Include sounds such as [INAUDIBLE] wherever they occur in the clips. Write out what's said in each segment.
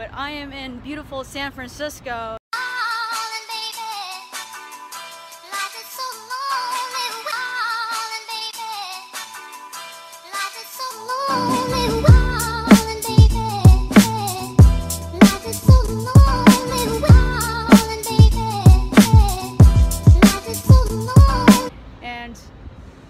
but I am in beautiful San Francisco. And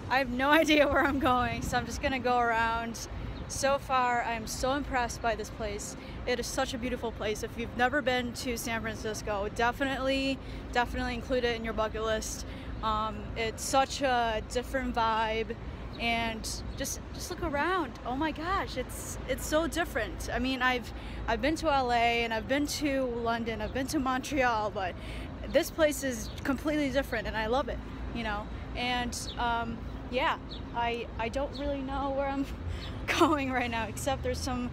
I have no [LAUGHS] idea where I'm going, so I'm just gonna go around. So far, I'm so impressed by this place. It is such a beautiful place. If you've never been to San Francisco, definitely, definitely include it in your bucket list. Um, it's such a different vibe and just just look around oh my gosh it's it's so different i mean i've i've been to la and i've been to london i've been to montreal but this place is completely different and i love it you know and um, yeah i i don't really know where i'm [LAUGHS] going right now except there's some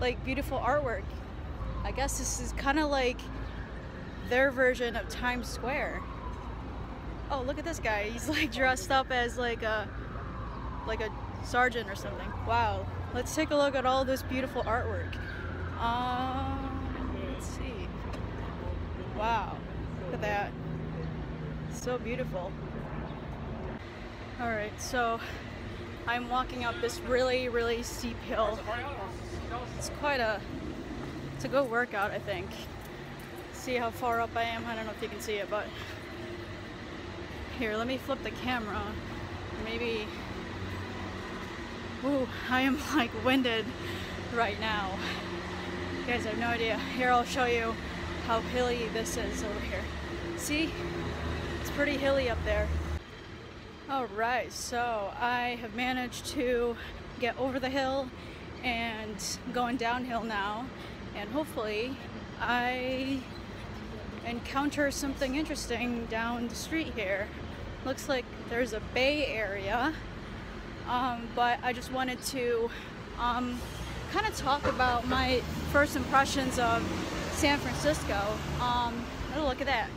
like beautiful artwork i guess this is kind of like their version of times square oh look at this guy he's [LAUGHS] like dressed up as like a like a sergeant or something. Wow. Let's take a look at all this beautiful artwork. Um, let's see. Wow. Look at that. So beautiful. Alright, so I'm walking up this really, really steep hill. It's quite a, it's a good workout, I think. See how far up I am? I don't know if you can see it, but here, let me flip the camera. Maybe Ooh, I am [LAUGHS] like winded right now. You guys have no idea. Here I'll show you how hilly this is over here. See? It's pretty hilly up there. Alright, so I have managed to get over the hill and going downhill now and hopefully I encounter something interesting down the street here. Looks like there's a bay area um, but I just wanted to um, kind of talk about my first impressions of San Francisco. Um, oh, look at that.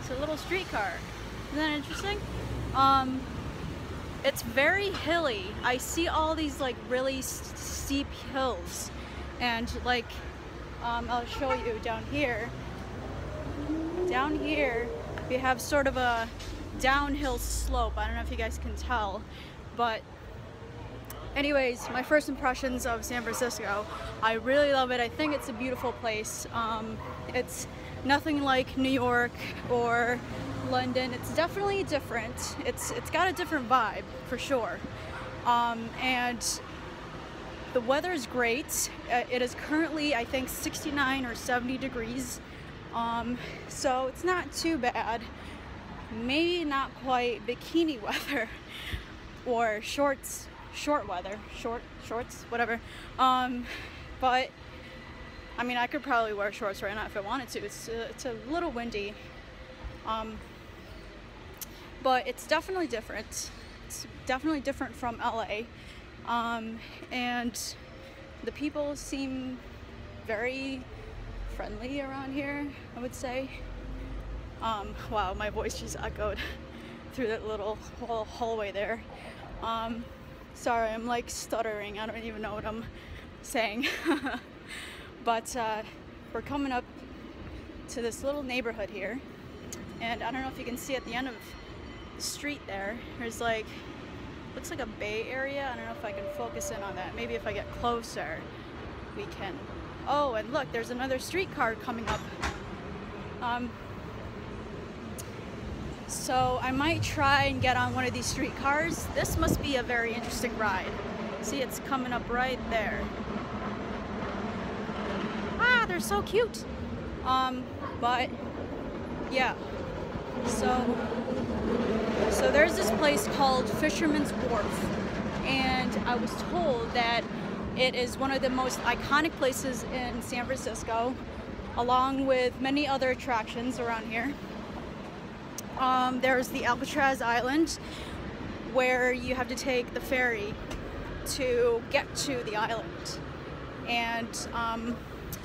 It's a little streetcar. Isn't that interesting? Um, it's very hilly. I see all these like really steep hills and like um, I'll show you down here. Down here we have sort of a downhill slope. I don't know if you guys can tell, but anyways, my first impressions of San Francisco. I really love it. I think it's a beautiful place. Um, it's nothing like New York or London. It's definitely different. It's it's got a different vibe for sure. Um, and the weather is great. Uh, it is currently, I think, 69 or 70 degrees. Um, so it's not too bad. Maybe not quite bikini weather [LAUGHS] or shorts short weather, short shorts, whatever. Um, but I mean, I could probably wear shorts right now if I wanted to. It's a, it's a little windy, um, but it's definitely different. It's definitely different from LA, um, and the people seem very friendly around here. I would say. Um, wow, my voice just echoed [LAUGHS] through that little hallway there. Um, Sorry, I'm like stuttering. I don't even know what I'm saying. [LAUGHS] but uh, we're coming up to this little neighborhood here. And I don't know if you can see at the end of street there, there's like, looks like a bay area. I don't know if I can focus in on that. Maybe if I get closer, we can. Oh, and look, there's another streetcar coming up. Um, so I might try and get on one of these streetcars. This must be a very interesting ride. See, it's coming up right there. Ah, they're so cute. Um, but yeah. So, so there's this place called Fisherman's Wharf, and I was told that it is one of the most iconic places in San Francisco, along with many other attractions around here. Um, there's the Alcatraz Island where you have to take the ferry to get to the island. And um,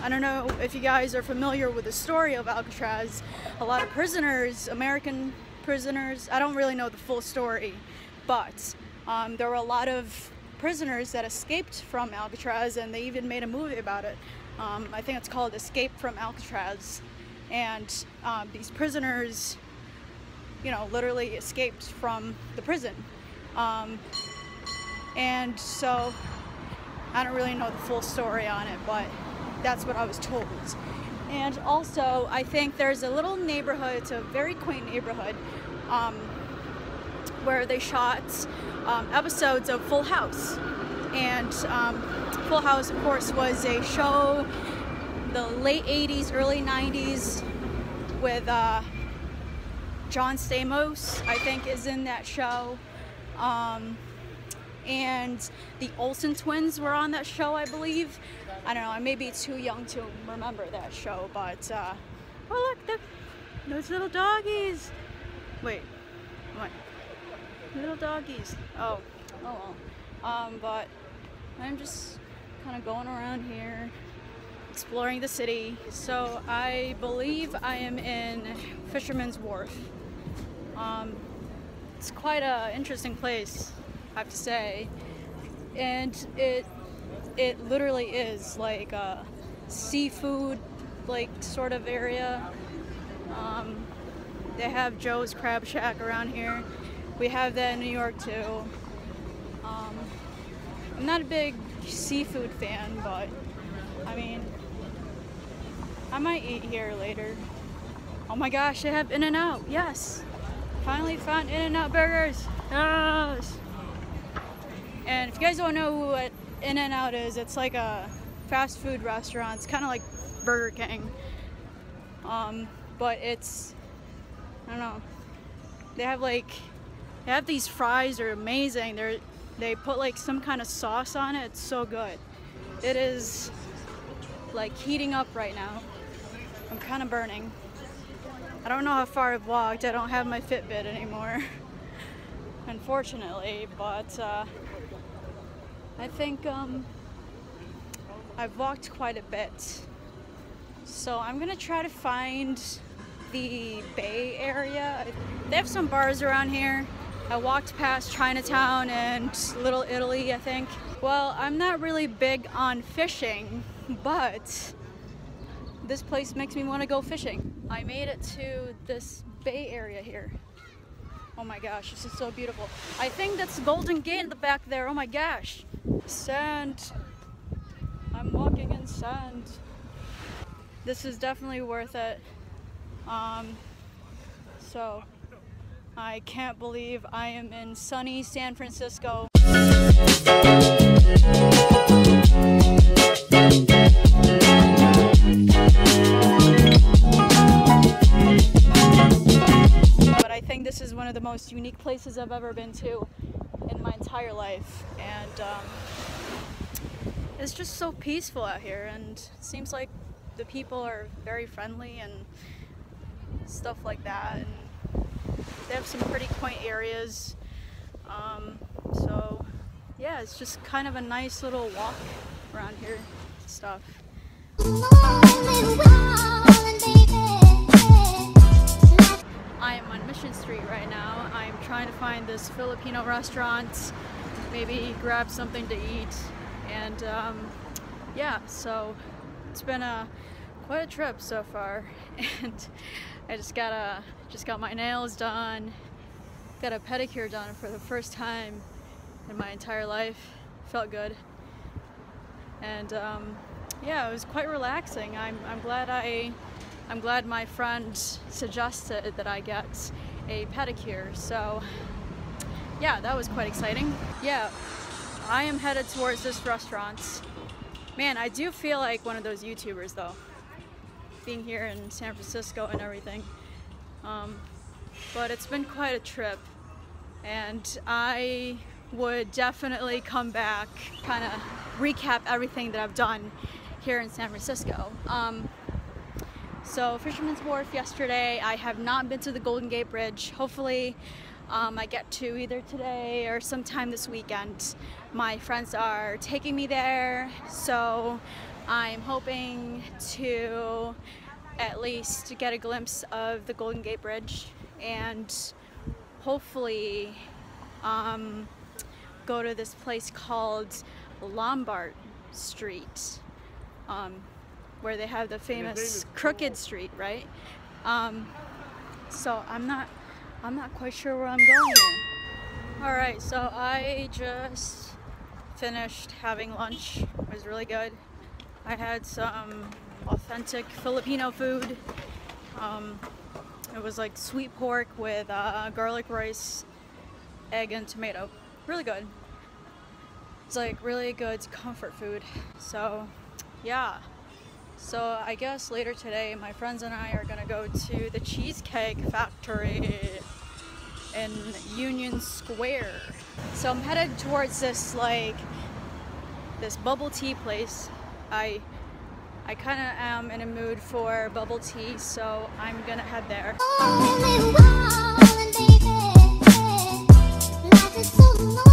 I don't know if you guys are familiar with the story of Alcatraz. A lot of prisoners, American prisoners, I don't really know the full story, but um, there were a lot of prisoners that escaped from Alcatraz and they even made a movie about it. Um, I think it's called Escape from Alcatraz. And um, these prisoners, you know, literally escaped from the prison. Um, and so I don't really know the full story on it, but that's what I was told. And also, I think there's a little neighborhood, it's a very quaint neighborhood, um, where they shot um, episodes of Full House. And um, Full House, of course, was a show the late 80s, early 90s with uh, John Stamos, I think, is in that show. Um, and the Olsen twins were on that show, I believe. I don't know, I may be too young to remember that show, but, uh, oh look, the, those little doggies. Wait, what? Little doggies. Oh, oh well. Um, but I'm just kind of going around here, exploring the city. So I believe I am in Fisherman's Wharf. Um, it's quite an interesting place. I have to say. And it it literally is like a seafood like sort of area. Um, they have Joe's Crab Shack around here. We have that in New York too. Um, I'm not a big seafood fan, but I mean, I might eat here later. Oh my gosh, they have In-N-Out. Yes. Finally found In-N-Out burgers. Yes. And if you guys don't know what In-N-Out is, it's like a fast food restaurant. It's kind of like Burger King. Um, but it's, I don't know. They have like, they have these fries are amazing. They're, they put like some kind of sauce on it. It's so good. It is like heating up right now. I'm kind of burning. I don't know how far I've walked. I don't have my Fitbit anymore. [LAUGHS] Unfortunately, but uh, I think um, I've walked quite a bit. So I'm gonna try to find the Bay Area. They have some bars around here. I walked past Chinatown and Little Italy, I think. Well, I'm not really big on fishing, but this place makes me want to go fishing. I made it to this Bay Area here. Oh my gosh, this is so beautiful. I think that's Golden Gate in the back there. Oh my gosh. Sand. I'm walking in sand. This is definitely worth it. Um, so, I can't believe I am in sunny San Francisco. But I think this is one of the most unique places I've ever been to entire life. And um, it's just so peaceful out here and it seems like the people are very friendly and stuff like that. And they have some pretty quaint areas. Um, so yeah, it's just kind of a nice little walk around here stuff. Filipino restaurant, maybe grab something to eat, and um, yeah, so it's been a quite a trip so far, [LAUGHS] and I just got a just got my nails done, got a pedicure done for the first time in my entire life. Felt good, and um, yeah, it was quite relaxing. I'm I'm glad I I'm glad my friend suggested that I get a pedicure. So yeah, that was quite exciting. Yeah, I am headed towards this restaurant. Man, I do feel like one of those YouTubers though, being here in San Francisco and everything. Um, but it's been quite a trip and I would definitely come back, kind of recap everything that I've done here in San Francisco. Um, so Fisherman's Wharf yesterday. I have not been to the Golden Gate Bridge. Hopefully um, I get to either today or sometime this weekend. My friends are taking me there, so I'm hoping to at least get a glimpse of the Golden Gate Bridge and hopefully um, go to this place called Lombard Street. Um, where they have the famous Crooked Street, right? Um, so I'm not, I'm not quite sure where I'm going here. All right, so I just finished having lunch. It was really good. I had some authentic Filipino food. Um, it was like sweet pork with uh, garlic rice, egg, and tomato. Really good. It's like really good comfort food. So, yeah. So I guess later today, my friends and I are gonna go to the Cheesecake Factory in Union Square. So I'm headed towards this like this bubble tea place. I I kind of am in a mood for bubble tea, so I'm gonna head there. and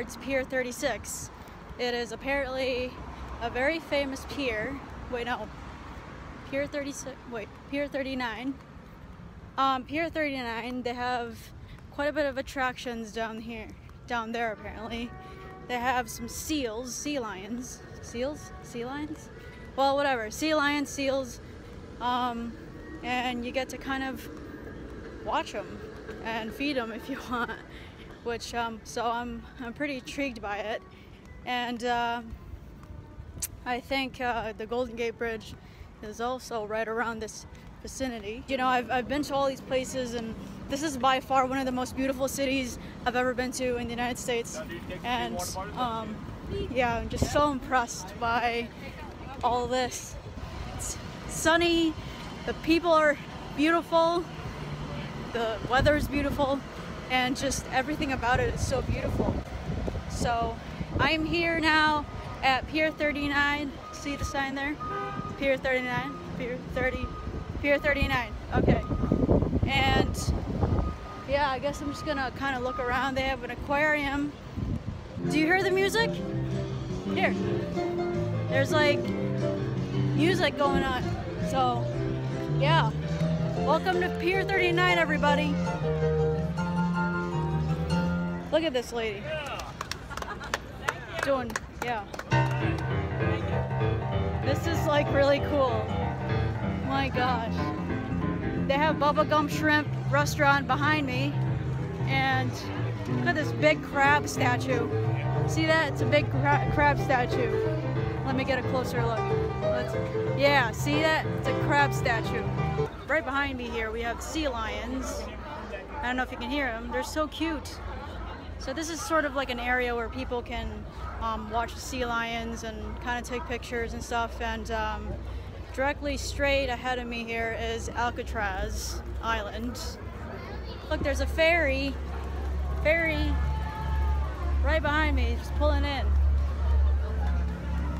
towards Pier 36. It is apparently a very famous pier. Wait, no. Pier 36, wait, Pier 39. Um, pier 39, they have quite a bit of attractions down here, down there apparently. They have some seals, sea lions. Seals? Sea lions? Well, whatever. Sea lions, seals. Um, and you get to kind of watch them and feed them if you [LAUGHS] want which um, so I'm I'm pretty intrigued by it, and uh, I think uh, the Golden Gate Bridge is also right around this vicinity. You know, I've I've been to all these places, and this is by far one of the most beautiful cities I've ever been to in the United States, and um, yeah, I'm just so impressed by all this. It's sunny, the people are beautiful, the weather is beautiful and just everything about it is so beautiful. So I'm here now at Pier 39. See the sign there? Pier 39, Pier 30, Pier 39. Okay. And yeah, I guess I'm just gonna kind of look around. They have an aquarium. Do you hear the music? Here. There's like music going on. So yeah. Welcome to Pier 39, everybody. Look at this lady. Doing, yeah. This is like really cool. My gosh. They have Bubba Gump Shrimp restaurant behind me. And look at this big crab statue. See that? It's a big cra crab statue. Let me get a closer look. Let's, yeah, see that? It's a crab statue. Right behind me here we have sea lions. I don't know if you can hear them. They're so cute. So this is sort of like an area where people can um, watch the sea lions and kind of take pictures and stuff. And um, directly straight ahead of me here is Alcatraz Island. Look, there's a ferry, ferry right behind me, just pulling in.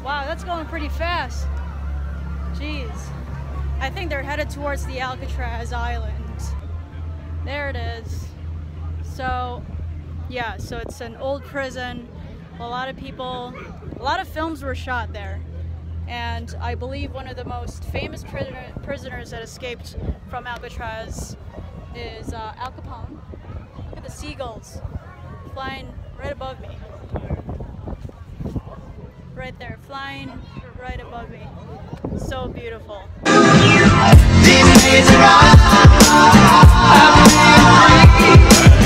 Wow, that's going pretty fast. Jeez. I think they're headed towards the Alcatraz Island. There it is. So yeah, so it's an old prison. A lot of people, a lot of films were shot there. And I believe one of the most famous prisoner, prisoners that escaped from Alcatraz is uh, Al Capone. Look at the seagulls flying right above me. Right there, flying right above me. So beautiful.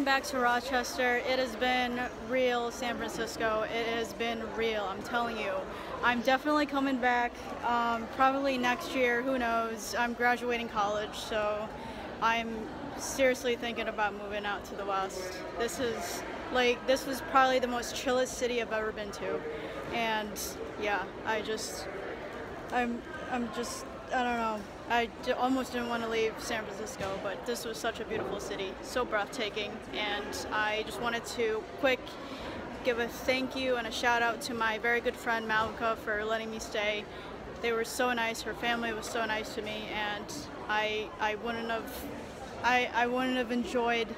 heading back to Rochester. It has been real, San Francisco. It has been real, I'm telling you. I'm definitely coming back, um, probably next year, who knows. I'm graduating college, so I'm seriously thinking about moving out to the west. This is like this was probably the most chillest city I've ever been to, and yeah, I just I'm I'm just I don't know. I almost didn't want to leave San Francisco, but this was such a beautiful city, so breathtaking, and I just wanted to quick give a thank you and a shout out to my very good friend Malika for letting me stay. They were so nice. Her family was so nice to me, and I I wouldn't have I, I wouldn't have enjoyed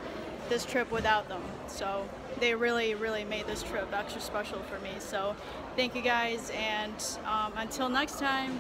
this trip without them. So they really, really made this trip extra special for me. So thank you guys, and um, until next time,